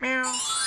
Meow.